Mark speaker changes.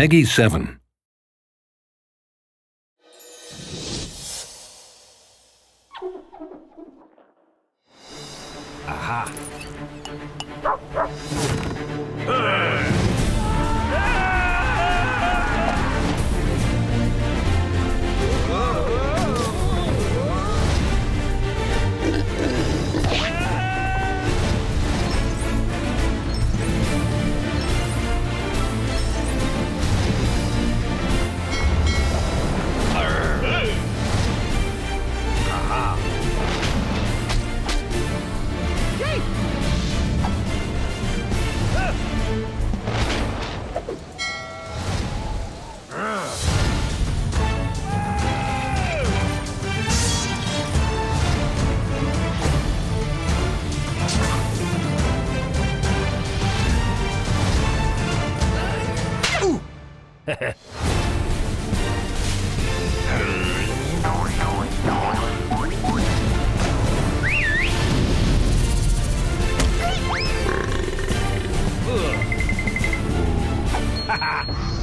Speaker 1: Peggy 7.
Speaker 2: Aha. Ha ha!